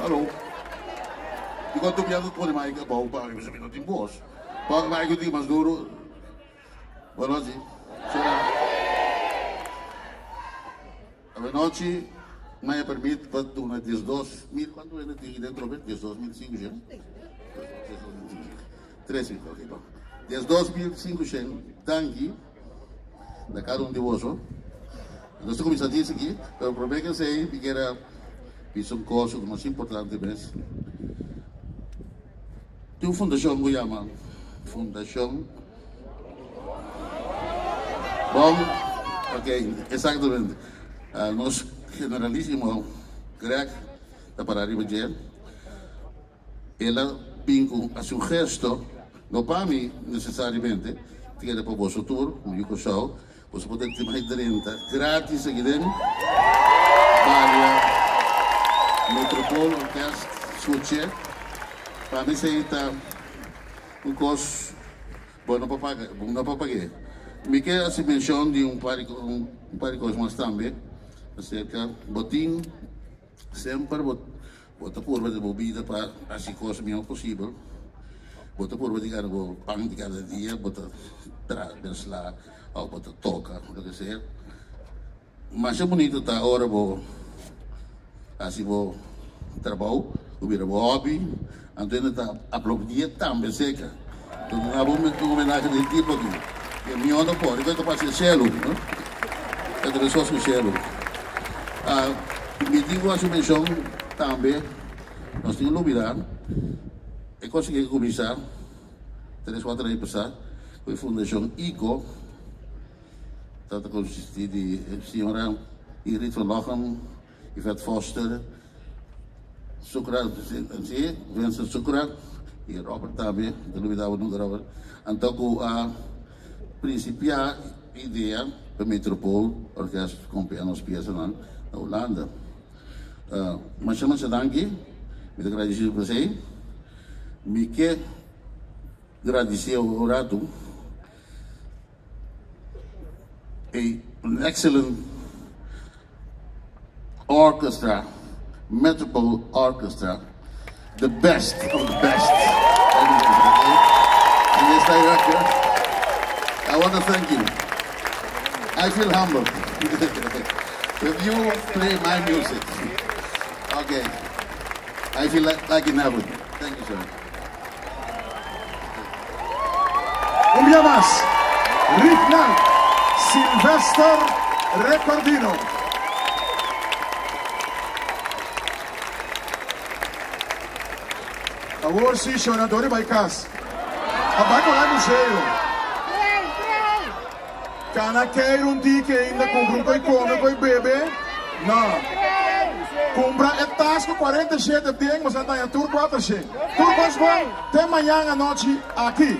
Hallo. Enquanto piano pode mais que bom para você não tem voz. Para mais que mais duro. Boa noite. Boa noite. Mas permite para tu na 12 mil quanto é de dentro de 12 mil 5 gente. 3 mil, ok, bom. 12 mil 5 gente. Tangi. Da cada um de vós. Nós começamos a dizer aqui, o problema é que eu sei que era é um curso mais importante mesmo. Tem uma fundação que chama Fundação. Bom, ok, exatamente. Uh, nós generalíssimo Greg da Parariba Gel, ela pinco a seu gesto, não para mim necessariamente, tinha para o vosso tour, no Yuko Show, você pode ter mais 30 grátis aqui dentro. Vale Metropole Orquestra Suche. Para mim, está um curso bom não pagar, bom. Me quer assim menção de um par um, par de coisas mais também, acerca botim sempre bot bota curva de bebida para assim coisas melhor possível. Bota curva de cada pão de cada dia, bota traz lá, ou bota toca, o que seja. Mas é bonito tá agora vou assim vou trabalho, o vira hobby, então está aplaudir também seca. Então não há uma homenagem de tipo aqui. E a minha onda eu estou fazendo selo, né? Eu estou só com selo. Ah, me digo a subvenção também, nós temos que olvidar, e consegui começar, três, quatro anos passar, com a Fundação ICO, dat consistit die senhora Ingrid van Lochem, Yvette Foster, Sukra, si, Vincent Sukra, e Robert também, de novidade no Robert. Então, com a principal ideia para Metropol, orquestra com pianos peças na Holanda. Uh, mas chama-se Dangue, me agradecer por você. Me quer agradecer ao Rato, an excellent orchestra, Metropole Orchestra, the best of the best. In this director, I want to thank you. I feel humbled. if you play my music, okay, I feel like, like in heaven. Thank you, sir. Más, Rick Sylvester Recordino. Award si suonatore by Cas. Abbaco lá museu. Cana quer um dia que ainda compra um come, coi bebe? Não. Compra é tasco 47 de mas está em tour 4 Tour 4 até amanhã à noite aqui.